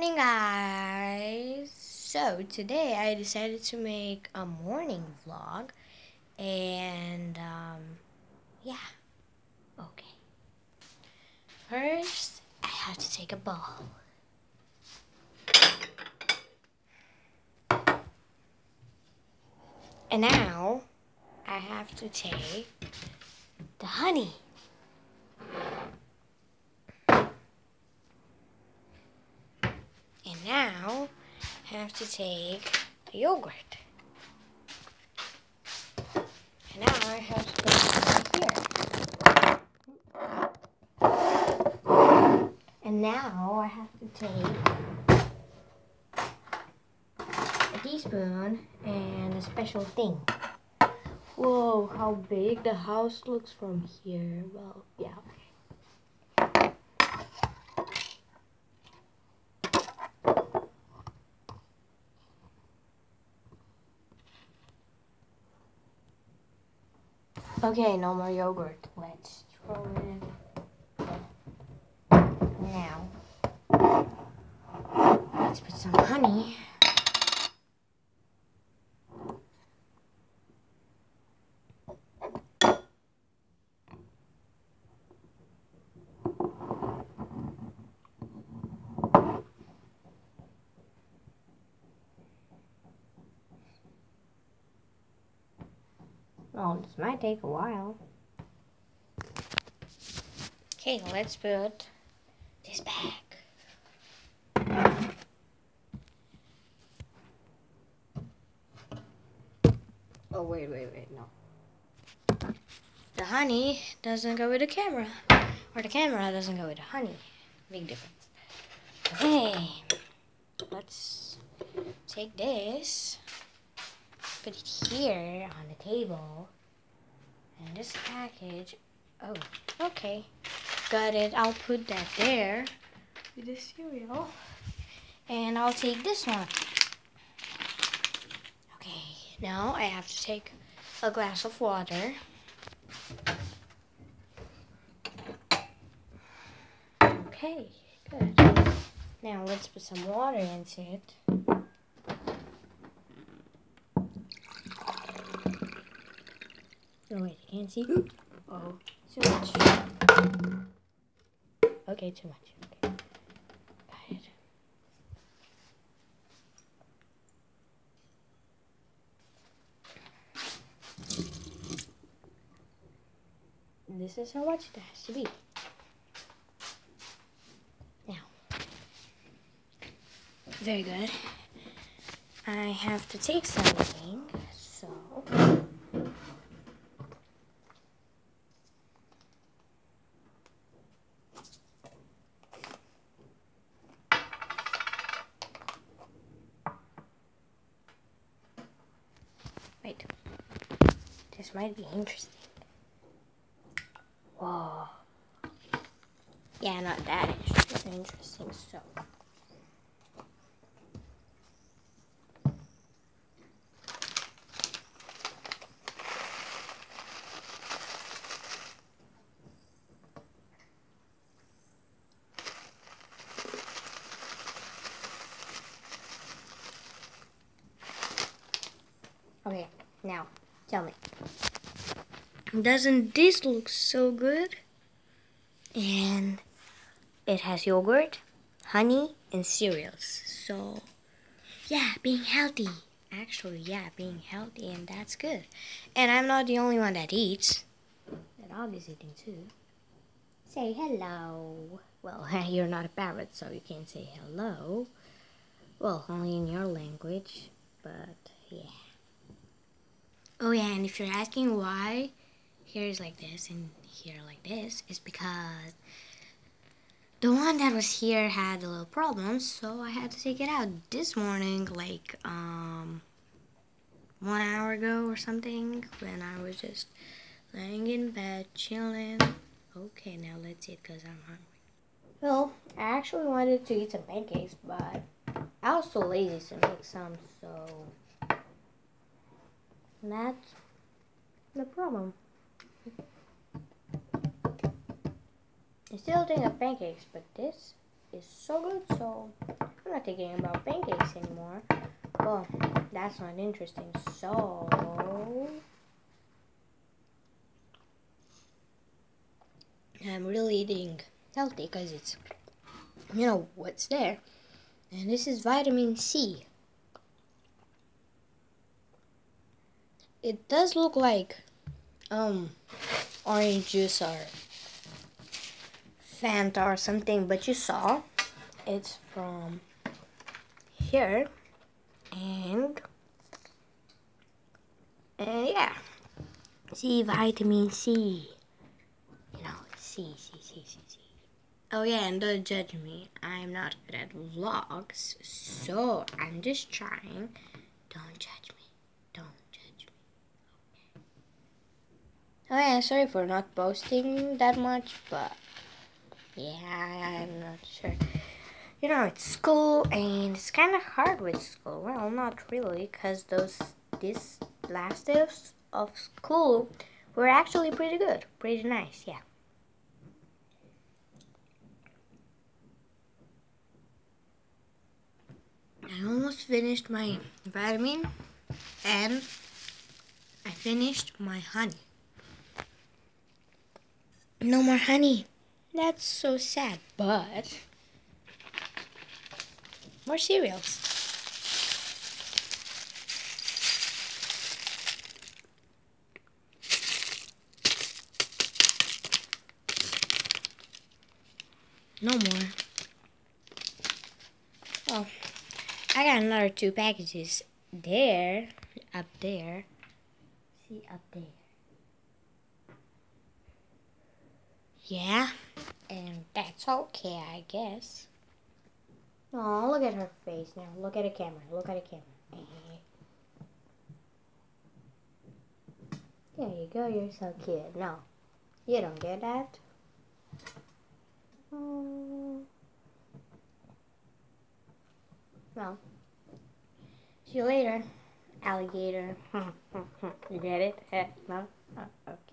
morning guys. So today I decided to make a morning vlog and um, yeah. Okay. First I have to take a bowl and now I have to take the honey now I have to take the yogurt. And now I have to put it here. And now I have to take a teaspoon and a special thing. Whoa, how big the house looks from here. Well, yeah. Okay, no more yogurt. Let's throw it in. Now, let's put some honey. Oh, this might take a while. Okay, let's put this back. Oh, wait, wait, wait, no. The honey doesn't go with the camera. Or the camera doesn't go with the honey. Big difference. Okay, let's take this put it here on the table. And this package, oh, okay. Got it. I'll put that there with the cereal. And I'll take this one. Okay, now I have to take a glass of water. Okay, good. Now let's put some water into it. Oh wait, I can't see. Oh, too much. Okay, too much. Okay. Got it. This is how much it has to be. Now, very good. I have to take something, so. Wait. Might be interesting. Whoa. Yeah, not that interesting. Interesting, so. Okay, now tell me. Doesn't this look so good? And it has yogurt, honey, and cereals. So, yeah, being healthy. Actually, yeah, being healthy, and that's good. And I'm not the only one that eats. The dog is eating too. Say hello. Well, you're not a parrot, so you can't say hello. Well, only in your language, but. Oh yeah, and if you're asking why here is like this and here like this, is because the one that was here had a little problem, so I had to take it out this morning, like um one hour ago or something, when I was just laying in bed, chilling. Okay, now let's eat because I'm hungry. Well, I actually wanted to eat some pancakes, but I was so lazy to make some, so that's the problem. I still think of pancakes, but this, is so good, so I'm not thinking about pancakes anymore. Well, that's not interesting. So, I'm really eating healthy because it's, you know, what's there. And this is vitamin C. It does look like um orange juice or Fanta or something, but you saw it's from here. And and yeah. C vitamin C. You know C C C C C. Oh yeah and don't judge me. I'm not good at vlogs so I'm just trying. Don't judge me don't judge me okay oh yeah sorry for not posting that much but yeah I'm not sure you know, it's school and it's kind of hard with school. Well, not really, because those this last days of school were actually pretty good, pretty nice, yeah. I almost finished my vitamin and I finished my honey. No more honey. That's so sad, but more cereals. No more. Oh, I got another two packages there, up there. See, up there. Yeah, and that's okay, I guess. Oh, look at her face now. Look at a camera. Look at a camera. There you go. You're so cute. No, you don't get that. Oh. No. See you later, alligator. you get it? no? Oh, okay.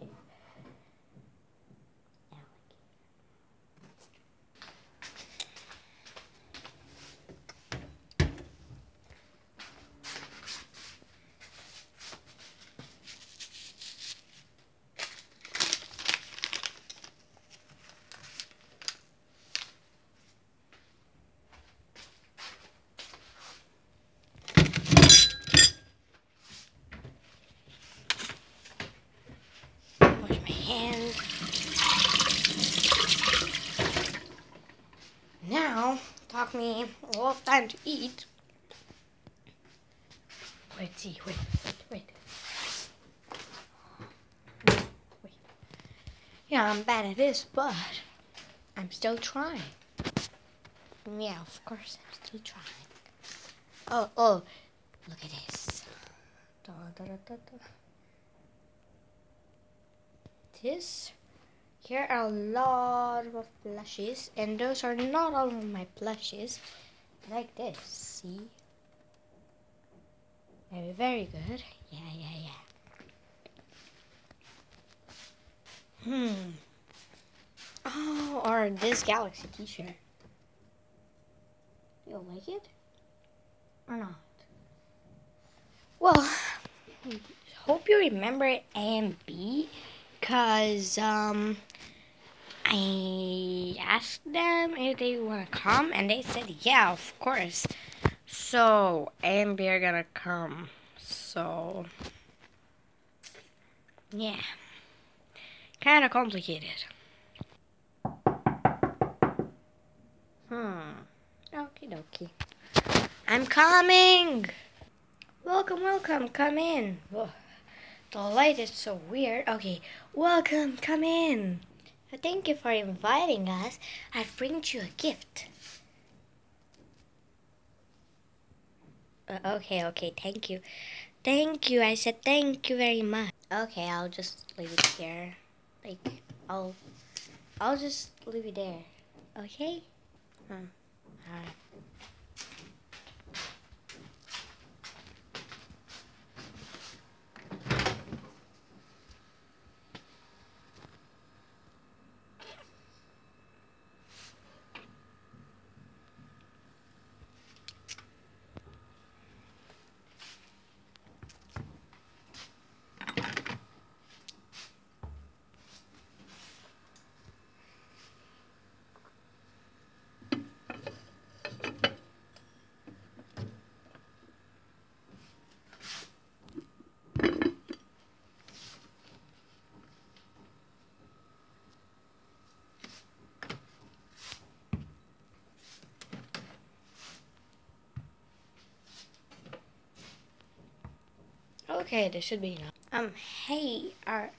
Now, talk me all time to eat. Wait, see, wait, wait, wait. Wait. Yeah, I'm bad at this, but I'm still trying. Yeah, of course, I'm still trying. Oh, oh, look at this. Da, da, da, this here are a lot of plushes and those are not all of my plushes like this see? Very very good. Yeah yeah yeah. Hmm. Oh or this galaxy t-shirt. You'll like it or not? Well hope you remember A and B because um I asked them if they want to come, and they said, yeah, of course. So, and they're gonna come. So, yeah. Kind of complicated. Hmm. Okie dokie. I'm coming! Welcome, welcome, come in. Whoa. The light is so weird. Okay, welcome, come in. Thank you for inviting us. I've brought you a gift. Uh, okay, okay, thank you. Thank you. I said thank you very much. Okay, I'll just leave it here. Like, I'll, I'll just leave it there. Okay? Hmm. Alright. Okay, this should be enough. Um, hey, are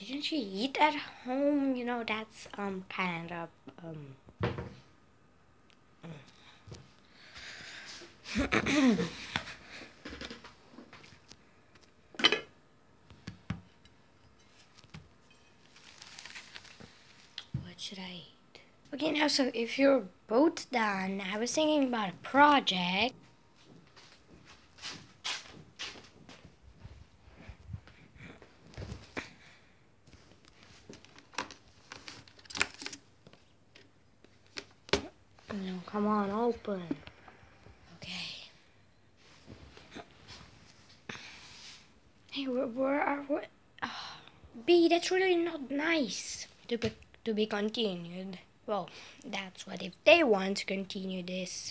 didn't you eat at home? You know, that's um kind of um. what should I eat? Okay, now so if you're both done, I was thinking about a project. No, come on, open. Okay. Hey, where, where are we? Oh, uh, B, that's really not nice. To be, to be continued. Well, that's what if they want to continue this.